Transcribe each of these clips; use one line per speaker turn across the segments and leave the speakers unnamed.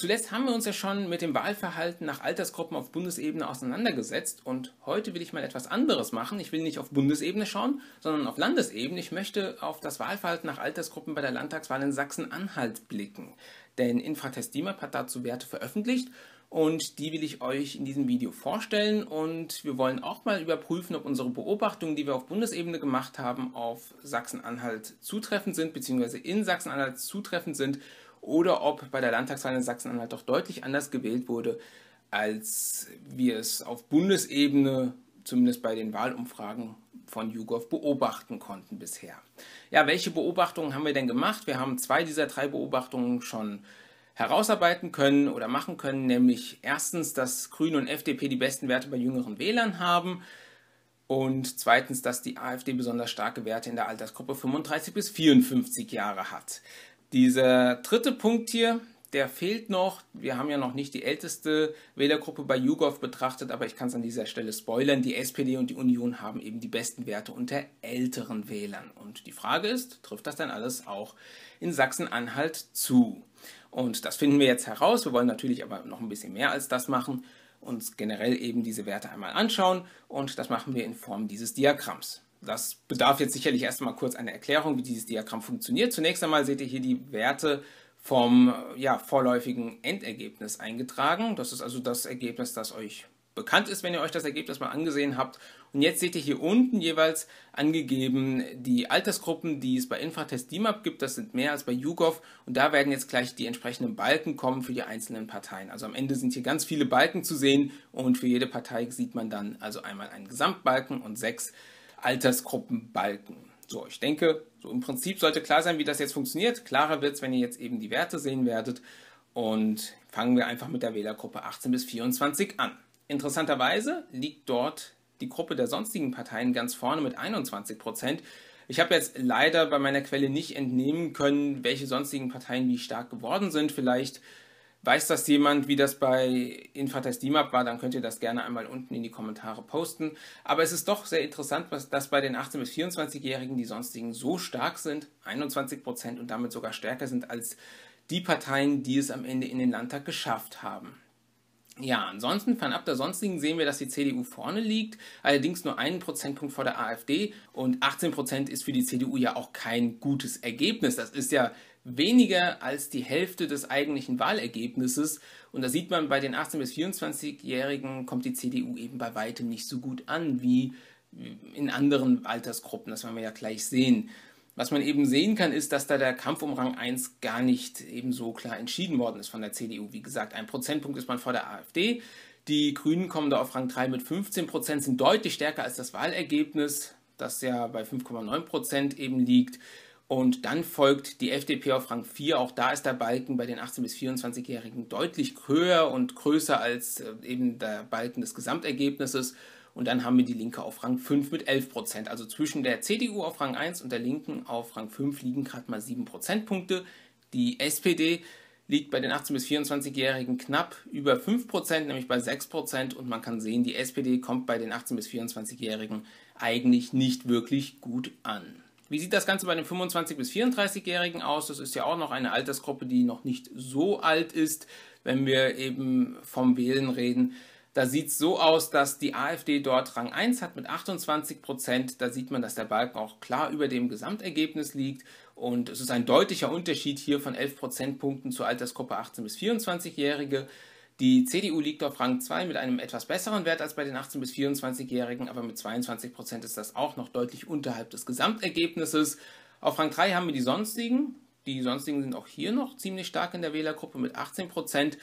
Zuletzt haben wir uns ja schon mit dem Wahlverhalten nach Altersgruppen auf Bundesebene auseinandergesetzt und heute will ich mal etwas anderes machen. Ich will nicht auf Bundesebene schauen, sondern auf Landesebene. Ich möchte auf das Wahlverhalten nach Altersgruppen bei der Landtagswahl in Sachsen-Anhalt blicken. Denn Infratest DIMAP hat dazu Werte veröffentlicht und die will ich euch in diesem Video vorstellen und wir wollen auch mal überprüfen, ob unsere Beobachtungen, die wir auf Bundesebene gemacht haben, auf Sachsen-Anhalt zutreffend sind, beziehungsweise in Sachsen-Anhalt zutreffend sind oder ob bei der Landtagswahl in Sachsen-Anhalt doch deutlich anders gewählt wurde, als wir es auf Bundesebene, zumindest bei den Wahlumfragen von YouGov, beobachten konnten bisher. Ja, welche Beobachtungen haben wir denn gemacht? Wir haben zwei dieser drei Beobachtungen schon herausarbeiten können oder machen können, nämlich erstens, dass Grüne und FDP die besten Werte bei jüngeren Wählern haben und zweitens, dass die AfD besonders starke Werte in der Altersgruppe 35 bis 54 Jahre hat. Dieser dritte Punkt hier, der fehlt noch. Wir haben ja noch nicht die älteste Wählergruppe bei YouGov betrachtet, aber ich kann es an dieser Stelle spoilern. Die SPD und die Union haben eben die besten Werte unter älteren Wählern. Und die Frage ist, trifft das dann alles auch in Sachsen-Anhalt zu? Und das finden wir jetzt heraus. Wir wollen natürlich aber noch ein bisschen mehr als das machen, uns generell eben diese Werte einmal anschauen und das machen wir in Form dieses Diagramms. Das bedarf jetzt sicherlich erstmal kurz einer Erklärung, wie dieses Diagramm funktioniert. Zunächst einmal seht ihr hier die Werte vom ja, vorläufigen Endergebnis eingetragen. Das ist also das Ergebnis, das euch bekannt ist, wenn ihr euch das Ergebnis mal angesehen habt. Und jetzt seht ihr hier unten jeweils angegeben die Altersgruppen, die es bei Infratest DIMAP gibt. Das sind mehr als bei YouGov. Und da werden jetzt gleich die entsprechenden Balken kommen für die einzelnen Parteien. Also am Ende sind hier ganz viele Balken zu sehen und für jede Partei sieht man dann also einmal einen Gesamtbalken und sechs Altersgruppenbalken. So, ich denke, so im Prinzip sollte klar sein, wie das jetzt funktioniert. Klarer wird es, wenn ihr jetzt eben die Werte sehen werdet. Und fangen wir einfach mit der Wählergruppe 18 bis 24 an. Interessanterweise liegt dort die Gruppe der sonstigen Parteien ganz vorne mit 21 Prozent. Ich habe jetzt leider bei meiner Quelle nicht entnehmen können, welche sonstigen Parteien wie stark geworden sind. Vielleicht Weiß das jemand, wie das bei Infratest DIMAP war, dann könnt ihr das gerne einmal unten in die Kommentare posten. Aber es ist doch sehr interessant, dass bei den 18- bis 24-Jährigen die sonstigen so stark sind, 21 Prozent und damit sogar stärker sind als die Parteien, die es am Ende in den Landtag geschafft haben. Ja, ansonsten fernab der sonstigen sehen wir, dass die CDU vorne liegt, allerdings nur einen Prozentpunkt vor der AfD und 18 Prozent ist für die CDU ja auch kein gutes Ergebnis. Das ist ja weniger als die Hälfte des eigentlichen Wahlergebnisses. Und da sieht man, bei den 18- bis 24-Jährigen kommt die CDU eben bei weitem nicht so gut an wie in anderen Altersgruppen. Das werden wir ja gleich sehen. Was man eben sehen kann, ist, dass da der Kampf um Rang 1 gar nicht eben so klar entschieden worden ist von der CDU. Wie gesagt, ein Prozentpunkt ist man vor der AfD. Die Grünen kommen da auf Rang 3 mit 15 Prozent, sind deutlich stärker als das Wahlergebnis, das ja bei 5,9 Prozent eben liegt. Und dann folgt die FDP auf Rang 4. Auch da ist der Balken bei den 18- bis 24-Jährigen deutlich höher und größer als äh, eben der Balken des Gesamtergebnisses. Und dann haben wir die Linke auf Rang 5 mit 11 Prozent. Also zwischen der CDU auf Rang 1 und der Linken auf Rang 5 liegen gerade mal 7 Prozentpunkte. Die SPD liegt bei den 18- bis 24-Jährigen knapp über 5 Prozent, nämlich bei 6 Prozent. Und man kann sehen, die SPD kommt bei den 18- bis 24-Jährigen eigentlich nicht wirklich gut an. Wie sieht das Ganze bei den 25- bis 34-Jährigen aus? Das ist ja auch noch eine Altersgruppe, die noch nicht so alt ist, wenn wir eben vom Wählen reden. Da sieht es so aus, dass die AfD dort Rang 1 hat mit 28 Prozent. Da sieht man, dass der Balken auch klar über dem Gesamtergebnis liegt. Und es ist ein deutlicher Unterschied hier von 11 Prozentpunkten zur Altersgruppe 18- bis 24-Jährige. Die CDU liegt auf Rang 2 mit einem etwas besseren Wert als bei den 18- bis 24-Jährigen, aber mit 22 Prozent ist das auch noch deutlich unterhalb des Gesamtergebnisses. Auf Rang 3 haben wir die Sonstigen. Die Sonstigen sind auch hier noch ziemlich stark in der Wählergruppe mit 18 Prozent.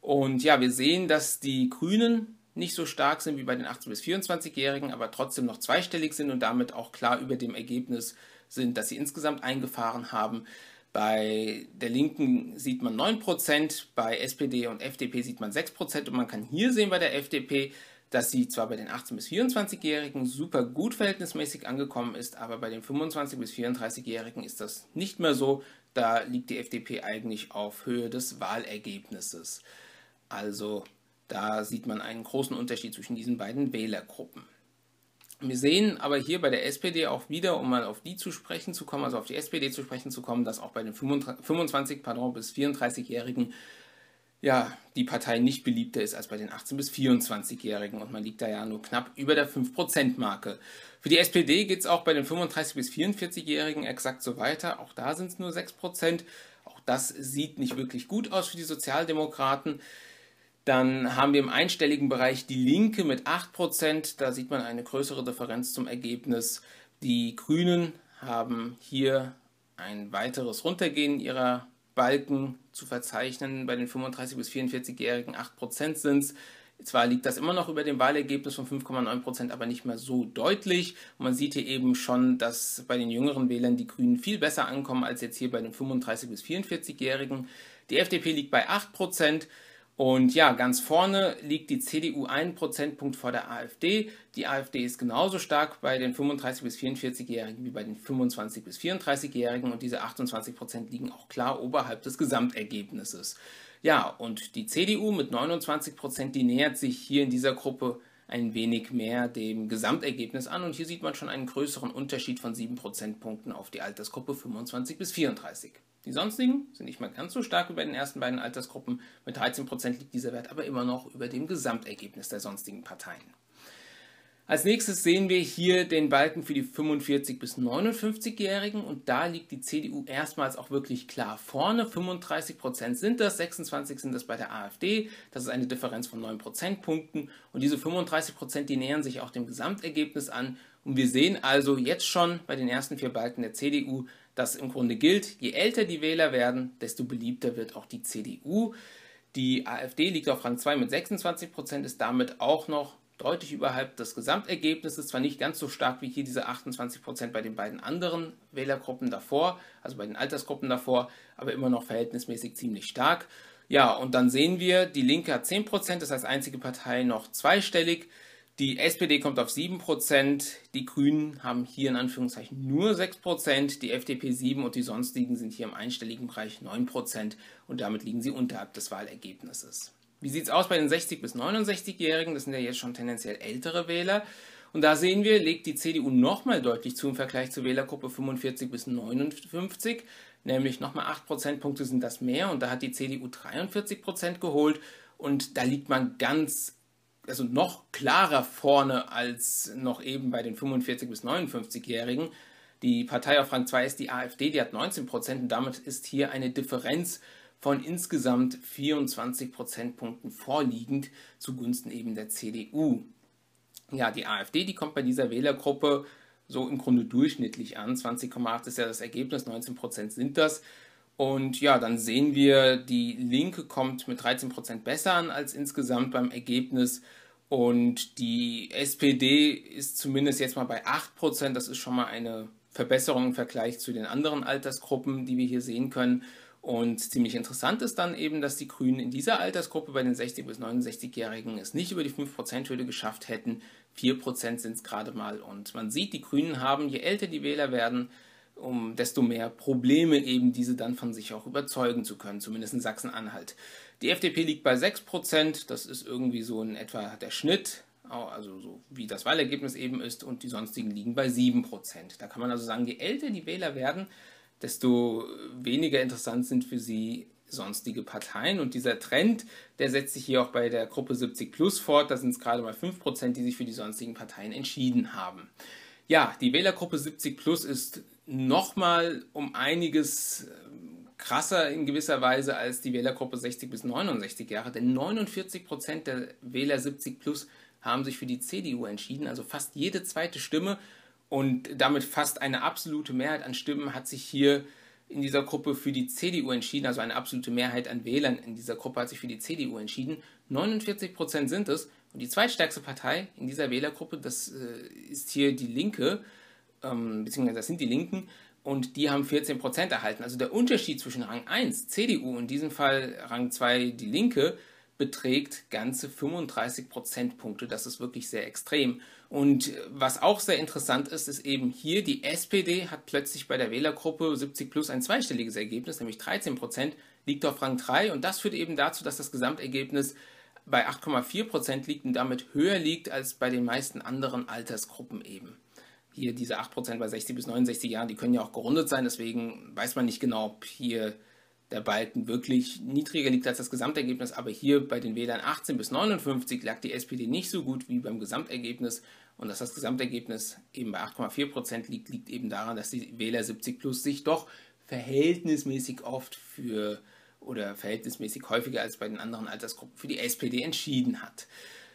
Und ja, wir sehen, dass die Grünen nicht so stark sind wie bei den 18- bis 24-Jährigen, aber trotzdem noch zweistellig sind und damit auch klar über dem Ergebnis sind, das sie insgesamt eingefahren haben. Bei der Linken sieht man 9%, bei SPD und FDP sieht man 6% und man kann hier sehen bei der FDP, dass sie zwar bei den 18- bis 24-Jährigen super gut verhältnismäßig angekommen ist, aber bei den 25- bis 34-Jährigen ist das nicht mehr so. Da liegt die FDP eigentlich auf Höhe des Wahlergebnisses. Also da sieht man einen großen Unterschied zwischen diesen beiden Wählergruppen. Wir sehen aber hier bei der SPD auch wieder, um mal auf die zu sprechen zu kommen, also auf die SPD zu sprechen zu kommen, dass auch bei den 25 pardon, bis 34-Jährigen ja, die Partei nicht beliebter ist als bei den 18- bis 24-Jährigen und man liegt da ja nur knapp über der 5%-Marke. Für die SPD geht es auch bei den 35- bis 44-Jährigen exakt so weiter. Auch da sind es nur 6%. Auch das sieht nicht wirklich gut aus für die Sozialdemokraten. Dann haben wir im einstelligen Bereich die Linke mit 8%. Da sieht man eine größere Differenz zum Ergebnis. Die Grünen haben hier ein weiteres Runtergehen ihrer Balken zu verzeichnen. Bei den 35- bis 44-Jährigen 8% sind es. Zwar liegt das immer noch über dem Wahlergebnis von 5,9%, aber nicht mehr so deutlich. Man sieht hier eben schon, dass bei den jüngeren Wählern die Grünen viel besser ankommen als jetzt hier bei den 35- bis 44-Jährigen. Die FDP liegt bei 8%. Und ja, ganz vorne liegt die CDU einen Prozentpunkt vor der AfD. Die AfD ist genauso stark bei den 35- bis 44-Jährigen wie bei den 25- bis 34-Jährigen und diese 28 Prozent liegen auch klar oberhalb des Gesamtergebnisses. Ja, und die CDU mit 29 Prozent, die nähert sich hier in dieser Gruppe ein wenig mehr dem Gesamtergebnis an und hier sieht man schon einen größeren Unterschied von 7 Prozentpunkten auf die Altersgruppe 25 bis 34. Die sonstigen sind nicht mehr ganz so stark über den ersten beiden Altersgruppen. Mit 13% liegt dieser Wert aber immer noch über dem Gesamtergebnis der sonstigen Parteien. Als nächstes sehen wir hier den Balken für die 45 bis 59-Jährigen und da liegt die CDU erstmals auch wirklich klar vorne. 35% sind das, 26 sind das bei der AfD. Das ist eine Differenz von 9 Prozentpunkten und diese 35 die nähern sich auch dem Gesamtergebnis an. Und wir sehen also jetzt schon bei den ersten vier Balken der CDU, dass im Grunde gilt, je älter die Wähler werden, desto beliebter wird auch die CDU. Die AfD liegt auf Rang 2 mit 26 Prozent, ist damit auch noch deutlich überhalb des Gesamtergebnisses, zwar nicht ganz so stark wie hier diese 28 Prozent bei den beiden anderen Wählergruppen davor, also bei den Altersgruppen davor, aber immer noch verhältnismäßig ziemlich stark. Ja, und dann sehen wir, die Linke hat 10 Prozent, ist als einzige Partei noch zweistellig. Die SPD kommt auf 7%, die Grünen haben hier in Anführungszeichen nur 6%, die FDP 7% und die sonstigen sind hier im einstelligen Bereich 9% und damit liegen sie unterhalb des Wahlergebnisses. Wie sieht es aus bei den 60- bis 69-Jährigen? Das sind ja jetzt schon tendenziell ältere Wähler. Und da sehen wir, legt die CDU nochmal deutlich zu im Vergleich zur Wählergruppe 45 bis 59, nämlich nochmal 8 Prozentpunkte sind das mehr und da hat die CDU 43 Prozent geholt und da liegt man ganz also noch klarer vorne als noch eben bei den 45- bis 59-Jährigen. Die Partei auf Rang 2 ist die AfD, die hat 19 Prozent und damit ist hier eine Differenz von insgesamt 24 Prozentpunkten vorliegend zugunsten eben der CDU. Ja, die AfD, die kommt bei dieser Wählergruppe so im Grunde durchschnittlich an. 20,8 ist ja das Ergebnis, 19 Prozent sind das. Und ja, dann sehen wir, die Linke kommt mit 13% besser an als insgesamt beim Ergebnis. Und die SPD ist zumindest jetzt mal bei 8%. Das ist schon mal eine Verbesserung im Vergleich zu den anderen Altersgruppen, die wir hier sehen können. Und ziemlich interessant ist dann eben, dass die Grünen in dieser Altersgruppe bei den 60- bis 69-Jährigen es nicht über die 5%-Hürde geschafft hätten. 4% sind es gerade mal. Und man sieht, die Grünen haben, je älter die Wähler werden, um desto mehr Probleme eben diese dann von sich auch überzeugen zu können, zumindest in Sachsen-Anhalt. Die FDP liegt bei 6%, das ist irgendwie so in etwa der Schnitt, also so wie das Wahlergebnis eben ist, und die sonstigen liegen bei 7%. Da kann man also sagen, je älter die Wähler werden, desto weniger interessant sind für sie sonstige Parteien. Und dieser Trend, der setzt sich hier auch bei der Gruppe 70 Plus fort. Da sind es gerade mal 5%, die sich für die sonstigen Parteien entschieden haben. Ja, die Wählergruppe 70 Plus ist nochmal um einiges ähm, krasser in gewisser Weise als die Wählergruppe 60 bis 69 Jahre, denn 49 Prozent der Wähler 70 plus haben sich für die CDU entschieden, also fast jede zweite Stimme und damit fast eine absolute Mehrheit an Stimmen hat sich hier in dieser Gruppe für die CDU entschieden, also eine absolute Mehrheit an Wählern in dieser Gruppe hat sich für die CDU entschieden. 49 Prozent sind es und die zweitstärkste Partei in dieser Wählergruppe, das äh, ist hier die Linke ähm, beziehungsweise das sind die Linken, und die haben 14% erhalten. Also der Unterschied zwischen Rang 1, CDU, in diesem Fall Rang 2, die Linke, beträgt ganze 35 Prozentpunkte. Das ist wirklich sehr extrem. Und was auch sehr interessant ist, ist eben hier, die SPD hat plötzlich bei der Wählergruppe 70 plus ein zweistelliges Ergebnis, nämlich 13 Prozent, liegt auf Rang 3 und das führt eben dazu, dass das Gesamtergebnis bei 8,4 Prozent liegt und damit höher liegt als bei den meisten anderen Altersgruppen eben. Hier diese 8% bei 60 bis 69 Jahren, die können ja auch gerundet sein, deswegen weiß man nicht genau, ob hier der Balken wirklich niedriger liegt als das Gesamtergebnis, aber hier bei den Wählern 18 bis 59 lag die SPD nicht so gut wie beim Gesamtergebnis. Und dass das Gesamtergebnis eben bei 8,4 Prozent liegt, liegt eben daran, dass die Wähler 70 plus sich doch verhältnismäßig oft für oder verhältnismäßig häufiger als bei den anderen Altersgruppen für die SPD entschieden hat.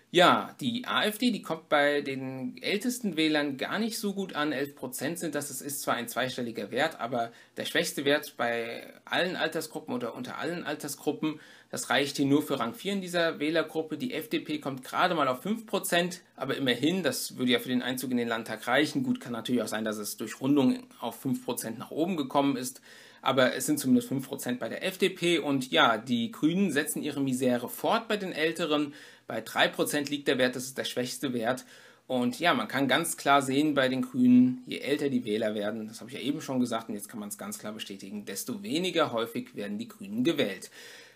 Ja, die AfD, die kommt bei den ältesten Wählern gar nicht so gut an. 11% sind das. Es ist zwar ein zweistelliger Wert, aber der schwächste Wert bei allen Altersgruppen oder unter allen Altersgruppen. Das reicht hier nur für Rang 4 in dieser Wählergruppe. Die FDP kommt gerade mal auf 5%, aber immerhin, das würde ja für den Einzug in den Landtag reichen. Gut, kann natürlich auch sein, dass es durch Rundung auf 5% nach oben gekommen ist aber es sind zumindest 5% bei der FDP und ja, die Grünen setzen ihre Misere fort bei den Älteren. Bei 3% liegt der Wert, das ist der schwächste Wert. Und ja, man kann ganz klar sehen bei den Grünen, je älter die Wähler werden, das habe ich ja eben schon gesagt und jetzt kann man es ganz klar bestätigen, desto weniger häufig werden die Grünen gewählt.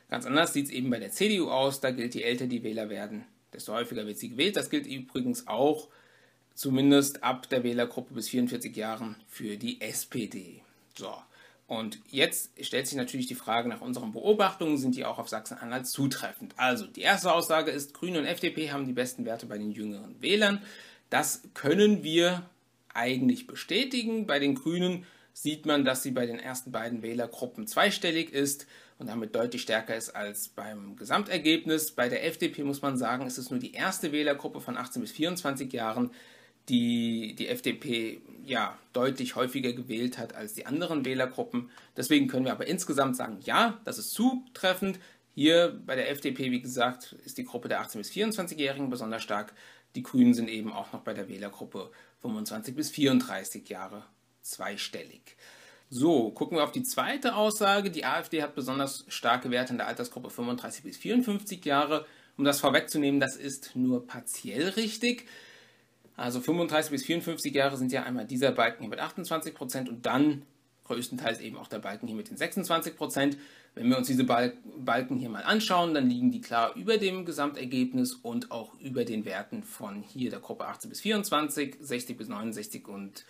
Ganz anders sieht es eben bei der CDU aus, da gilt, je älter die Wähler werden, desto häufiger wird sie gewählt. Das gilt übrigens auch zumindest ab der Wählergruppe bis 44 Jahren für die SPD. So. Und jetzt stellt sich natürlich die Frage nach unseren Beobachtungen, sind die auch auf Sachsen-Anhalt zutreffend? Also, die erste Aussage ist, Grüne und FDP haben die besten Werte bei den jüngeren Wählern. Das können wir eigentlich bestätigen. Bei den Grünen sieht man, dass sie bei den ersten beiden Wählergruppen zweistellig ist und damit deutlich stärker ist als beim Gesamtergebnis. Bei der FDP muss man sagen, ist es nur die erste Wählergruppe von 18 bis 24 Jahren, die die FDP ja deutlich häufiger gewählt hat als die anderen Wählergruppen. Deswegen können wir aber insgesamt sagen, ja, das ist zutreffend. Hier bei der FDP, wie gesagt, ist die Gruppe der 18- bis 24-Jährigen besonders stark. Die Grünen sind eben auch noch bei der Wählergruppe 25 bis 34 Jahre zweistellig. So, gucken wir auf die zweite Aussage. Die AfD hat besonders starke Werte in der Altersgruppe 35 bis 54 Jahre. Um das vorwegzunehmen, das ist nur partiell richtig. Also 35 bis 54 Jahre sind ja einmal dieser Balken hier mit 28 Prozent und dann größtenteils eben auch der Balken hier mit den 26 Prozent. Wenn wir uns diese Balken hier mal anschauen, dann liegen die klar über dem Gesamtergebnis und auch über den Werten von hier der Gruppe 18 bis 24, 60 bis 69 und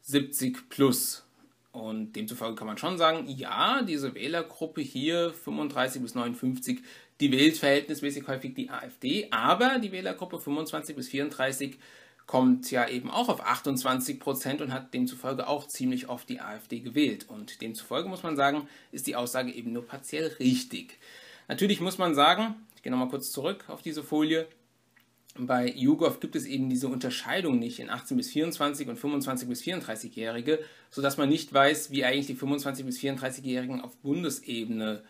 70 plus. Und demzufolge kann man schon sagen, ja, diese Wählergruppe hier 35 bis 59, die wählt verhältnismäßig häufig die AfD, aber die Wählergruppe 25 bis 34 kommt ja eben auch auf 28 Prozent und hat demzufolge auch ziemlich oft die AfD gewählt. Und demzufolge muss man sagen, ist die Aussage eben nur partiell richtig. Natürlich muss man sagen, ich gehe nochmal kurz zurück auf diese Folie, bei YouGov gibt es eben diese Unterscheidung nicht in 18 bis 24 und 25 bis 34-Jährige, sodass man nicht weiß, wie eigentlich die 25 bis 34-Jährigen auf Bundesebene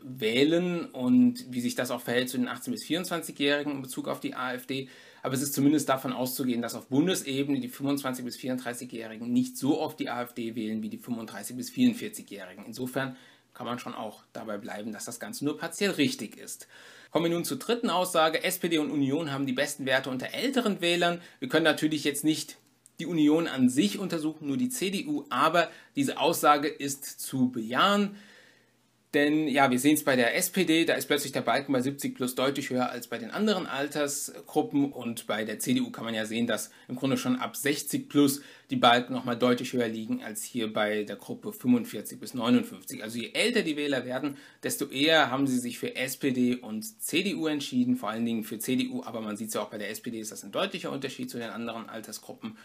wählen und wie sich das auch verhält zu den 18 bis 24-Jährigen in Bezug auf die AfD. Aber es ist zumindest davon auszugehen, dass auf Bundesebene die 25- bis 34-Jährigen nicht so oft die AfD wählen wie die 35- bis 44-Jährigen. Insofern kann man schon auch dabei bleiben, dass das Ganze nur partiell richtig ist. Kommen wir nun zur dritten Aussage. SPD und Union haben die besten Werte unter älteren Wählern. Wir können natürlich jetzt nicht die Union an sich untersuchen, nur die CDU, aber diese Aussage ist zu bejahen. Denn ja, wir sehen es bei der SPD, da ist plötzlich der Balken bei 70 plus deutlich höher als bei den anderen Altersgruppen. Und bei der CDU kann man ja sehen, dass im Grunde schon ab 60 plus die Balken nochmal deutlich höher liegen als hier bei der Gruppe 45 bis 59. Also je älter die Wähler werden, desto eher haben sie sich für SPD und CDU entschieden, vor allen Dingen für CDU, aber man sieht es ja auch bei der SPD ist das ein deutlicher Unterschied zu den anderen Altersgruppen.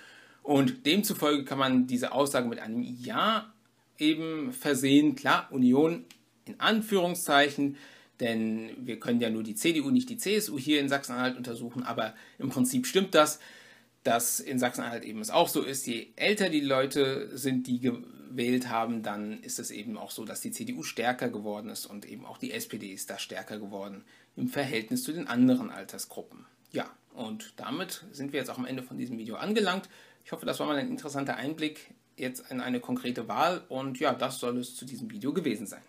Und demzufolge kann man diese Aussage mit einem Ja eben versehen. Klar, Union in Anführungszeichen, denn wir können ja nur die CDU, nicht die CSU hier in Sachsen-Anhalt untersuchen, aber im Prinzip stimmt das, dass in Sachsen-Anhalt eben es auch so ist, je älter die Leute sind, die gewählt haben, dann ist es eben auch so, dass die CDU stärker geworden ist und eben auch die SPD ist da stärker geworden im Verhältnis zu den anderen Altersgruppen. Ja, und damit sind wir jetzt auch am Ende von diesem Video angelangt. Ich hoffe, das war mal ein interessanter Einblick jetzt in eine konkrete Wahl und ja, das soll es zu diesem Video gewesen sein.